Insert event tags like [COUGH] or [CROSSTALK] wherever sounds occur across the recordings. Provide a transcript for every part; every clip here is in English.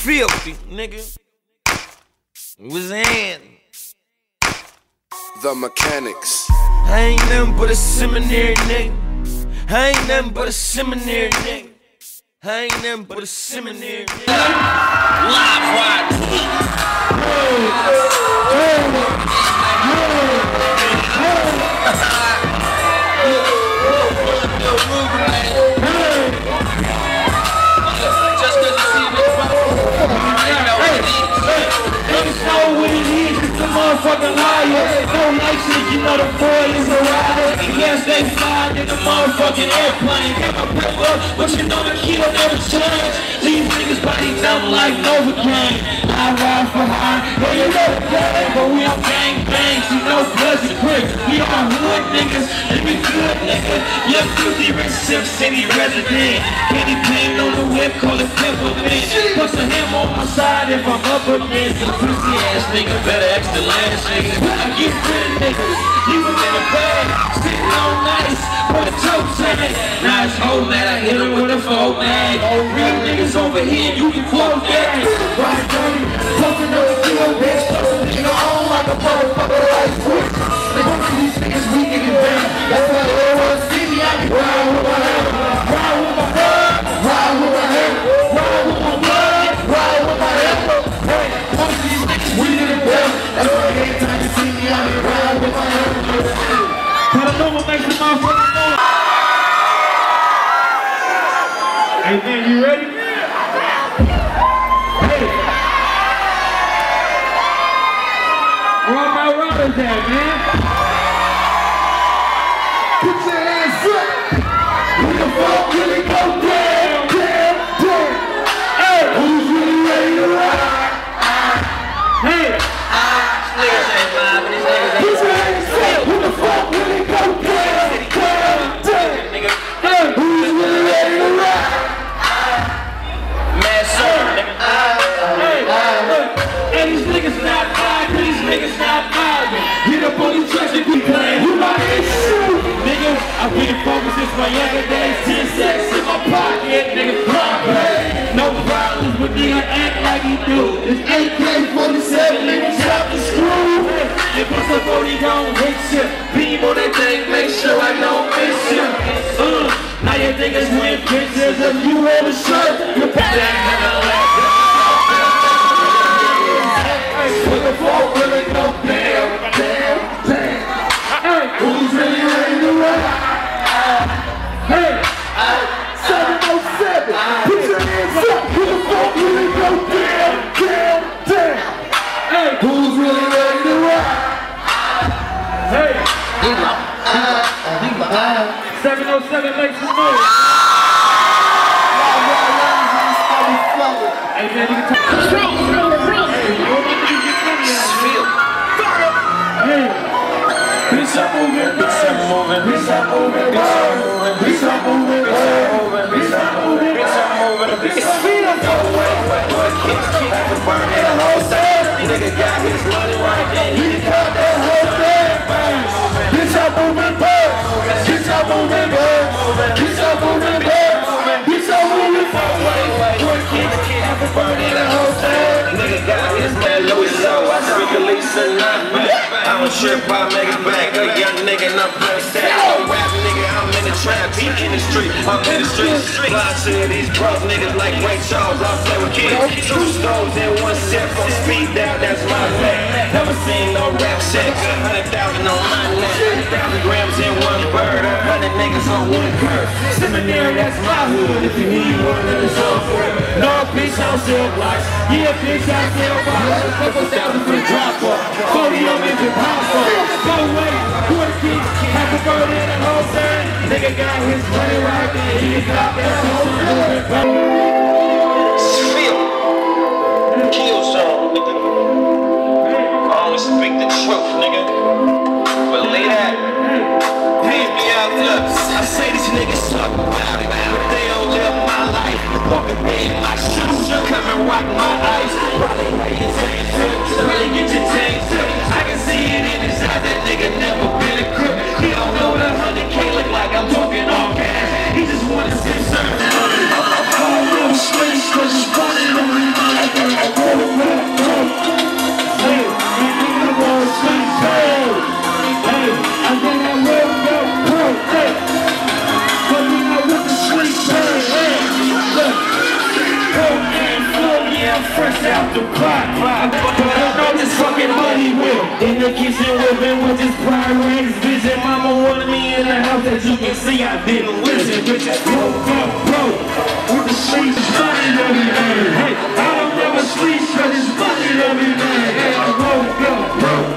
Philthy, nigga. Was in. The mechanics. I ain't nothing but a seminary nigga. I ain't nothing but a seminary nigga. I ain't nothing but a seminary nigga. Live motherfucking know the boy is a rider. Yes, they fly in the motherfucking airplane. Got my breath up, but you know the key will never change. These niggas body dumb like Novocaine. I ride for high, yeah, you know the but we don't gang bang. You know Pleasant Creek, we are hood niggas, Yeah, Philthy Rich Sem City resident. Candy paint on the whip, call it peppermint. Put some him on my side if I'm up against a pussy ass nigga. Better extra last nigga. I get rid of niggas, leave them in the bag, sitting on nice, put a toe tag. Now it's that I hit him with a full mag. Real niggas over here, you can quote that. Hey man, you ready? Hey. Where all my runners at, man? It's a 40, gon' hit. Beam on that thing, make sure I don't miss you. Uh, now you niggas win pictures of you on the shirt. You back What the fuck really go down, down, down? Hey, who's really ready to ride? Hey, 707, 707 make some noise. Hey man, you can talk. Hey, you want me to get money out? Hey, bitch, I'm moving, bitch, I'm moving, bitch, I'm moving, bitch, I'm moving, bitch, I'm moving, bitch, I'm moving, bitch, I'm moving, bitch, I'm moving, bitch, I'm moving. Go away, wet, wet, I. I'm a trip, I make it back. A young nigga, and I'm pretty stack. A rap nigga, I'm in the trap. He in the street, I'm in the street. Fly to these broke niggas like Ray Charles. I play with kids. Two stones and one set from speed down. That's my back. Never seen no rap check. A hundred thousand on my neck. Thousand grams in one bird. A hundred niggas on one curve. Seminary, that's my hood. If you need one, then it's over. No, bitch, I don't blocks. Yeah, bitch, I sell blocks. Couple thousand for the drop off. 40 on me to pop off. Go away, quarter kick, half a bird in thing. Nigga got his money right there. He got that whole thing. Kill nigga. I always speak the truth, nigga. Believe that. I say these niggas talk about it, they don't live my life. My shoes, come and rock my ice. Probably fresh out the clock. But I know this fucking money will. In the kitchen whipping with this Pyrex vision. Mama wanted me in the house as you can see I didn't listen. Bitches broke up, broke. With the streets money every day. Hey, I don't never sleep cause it's money every day. Hey, I woke up, broke.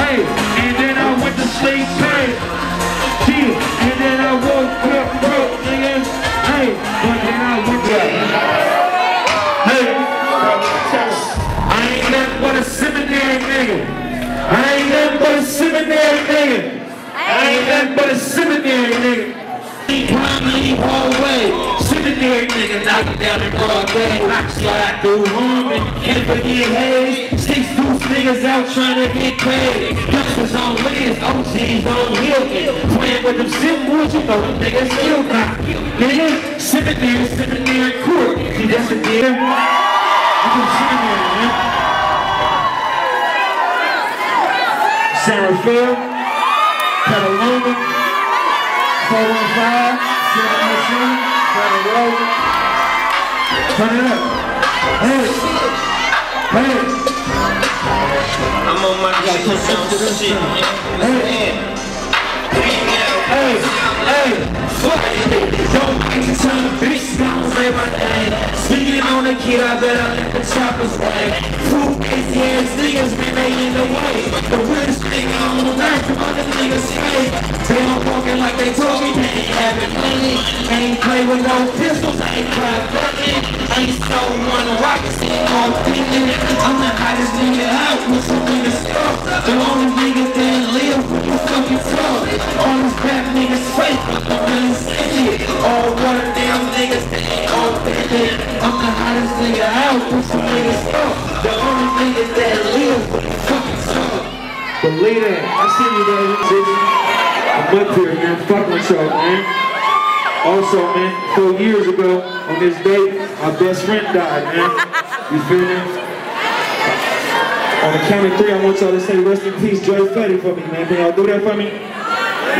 Hey, and then I went to sleep, hey. Yeah, and then I woke up, broke, nigga. Nothing but a seminary nigga. Ain't primarily hallway. Seminary nigga knocking down in Broadway. Slide through Harmon, can't forget Hayes. Six deuce niggas out trying to get paid. Youngsters on Liz, OGs on Hilton. Playing with them symbols, you know them niggas still got Nigga, seminary, seminary court. See, that's the deal. I'm from Catalona, 415, 707, County Road. Turn it up. Hey, hey, I'm on my shit, hey, hey. Fuck it. Don't make the time, bitch, don't say my name. Speaking on the kid, I bet I let the choppers ring. Fool crazy ass niggas, they in the way. The weirdest nigga on the earth, from other niggas say. They all walking like they talking, they ain't having money. Ain't play with no pistols, ain't cry nothing. Ain't stole one rocket, ain't all thinking. I'm the hottest nigga out with some niggas stuff. The only niggas that live when you talk. All these rap niggas fake, I'm really it. All one damn niggas, ain't authentic. I'm the hottest nigga out with some niggas stuff. The only niggas that live fucking talk. Believe that. I see you. Bitch. I'm up here, man. Fuck y'all, man. Also, man, four years ago, on this day, my best friend died, man. You feel me? On the count of three, I want y'all to say rest in peace, Joy Fetty for me, man. Can y'all do that for me?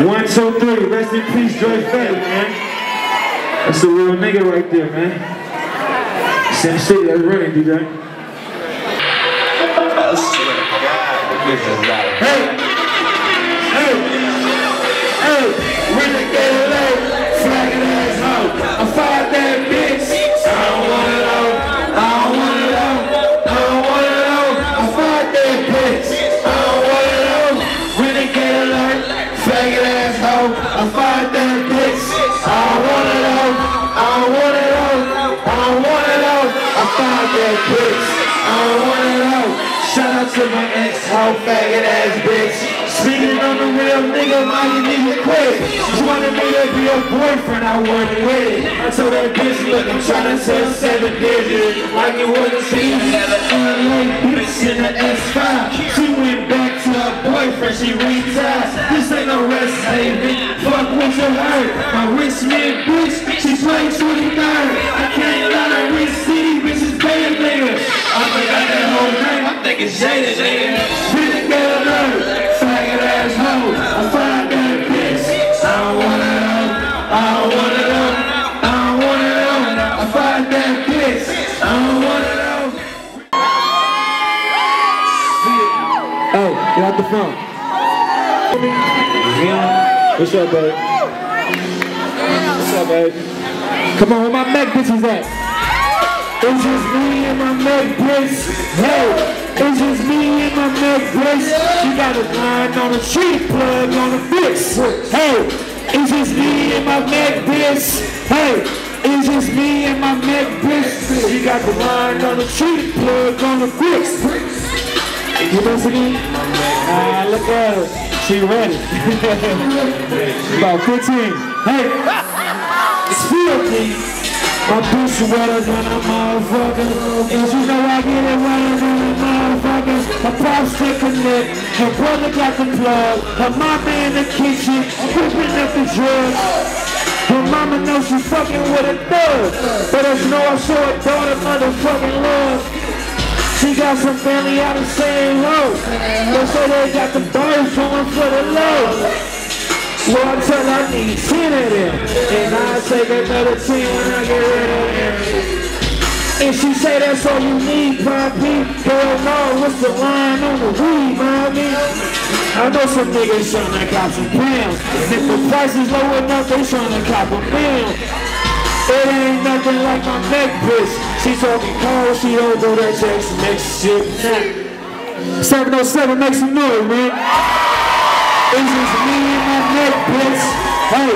One, two, three. Rest in peace, Joy Fetty, man. That's a real nigga right there, man. Same City, that's running, DJ. Hey, hey, hey, renegade To my ex-hoe, faggot ass bitch. Speaking on the real nigga, my you need to quit. She wanted me to be a boyfriend, I wasn't with it. I told that bitch, look, I'm trying to sell seven digits. Like it wasn't see. Unlike bitch in the S5. She went back to her boyfriend, she retired. This ain't no rest haven. Fuck what you heard. My rich man bitch, she played 29. I can't her rich city, bitches pay a nigga. I forgot that name. I think it's Jada, nigga. Pretty girl, alert. Faggot ass hoe. I find that bitch. I don't want it all. I don't want it all. I don't want it all. I find that bitch. I don't want it all. Hey, get out the phone. What's up, babe? What's up, babe? Come on, where my Mac bitches at? It's just me and my Mac bitch. Hey, it's just me and my Mac bitch. She got a line on the street, plug on the fix. Hey, it's just me and my Mac bitch. Hey, it's just me and my Mac bitch. She got the line on the street, plug on the fix. You listening? Ah, look at her. She ready. [LAUGHS] About 15. Hey, it's Philthy. My bitch wetter than a motherfucker. And you know I get it wetter than a motherfucker. My pop stick connect. Her brother got the plug. Her mama in the kitchen, whipping up the drugs. Her mama knows she fucking with a thug. But as know, I show her daughter motherfucking love. She got some family out of St. Louis. They say they got the birds going for the low. I tell I need 10 of them. And I take another 10 when I get rid of them. And she say that's all you need, Poppy. Hell no, what's the line on the weed, mommy? I know some niggas tryna cop some pounds. If the price is low enough, they tryna cop a meal. It ain't nothing like my neck bitch. She talking cold, she don't do that text next shit. Nah. 707, make some noise, man. It's just me and my neck bitch. Hey,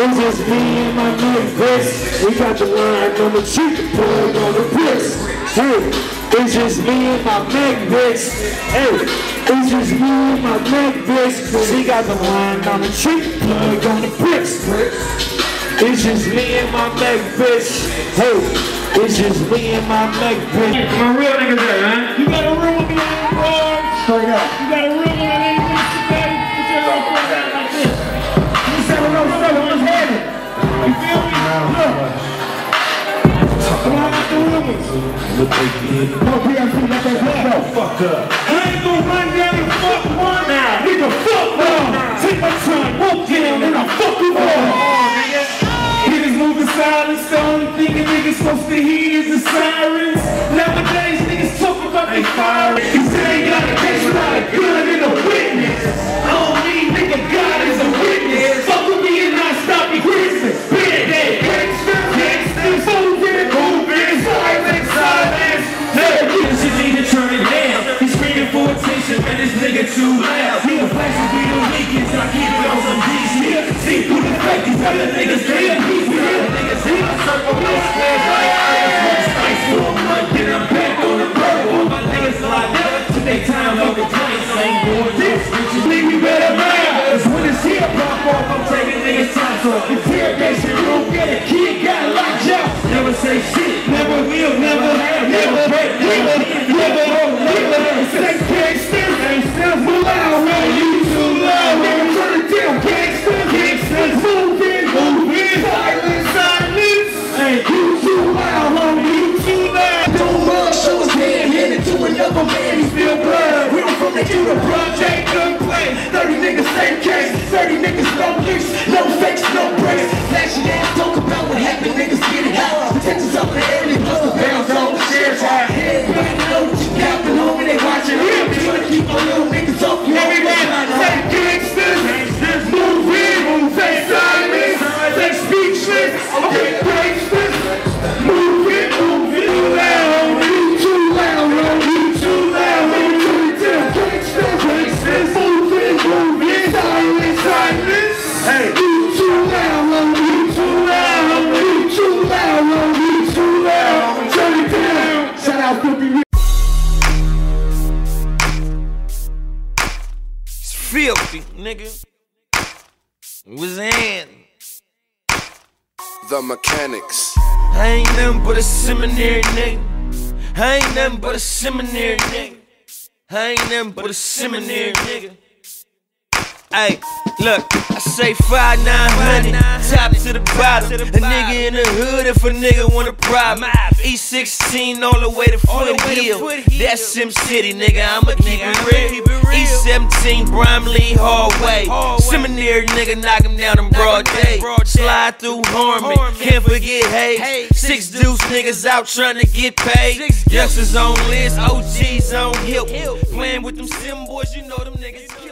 it's just me and my neck bitch. We got the line on the cheek, plug on the bricks. Hey, it's just me and my neck bitch. Hey, it's just me and my neck bitch. She got the line on the cheek, plug on the bricks. It's just me and my neck bitch. Hey, it's just me and my neck bitch. My real niggas there, man. You got a room with me on the. Straight up. You got a room Come on out the rumors. No PFC, let that bitch go. Fuck up. I ain't gonna run down and fuck one now. Nigga, fuck one. Take my time, walk down, and I fuck you all. Niggas moving silent, the only thing a niggas supposed to hear is the sirens. Nowadays, niggas talk about they firing. You say they got a case without a gun and a in nigga. Was in. The Mechanics. I ain't nothing but a seminary nigga. I ain't nothing but a seminary nigga. I ain't nothing but a seminary nigga. Hey, look, I say five nine hundred, top to the bottom. A nigga in the hood if a nigga want a problem. E16 all the way to Foothill. That's Sem City, nigga. I'ma keep it real. E17 Brimley Hallway. Seminary nigga knock him down in broad day. Slide through Harmon, can't forget Hayes. Six deuce niggas out trying to get paid. Youngsters on list, OGs on hip. Playing with them sim boys, you know them niggas.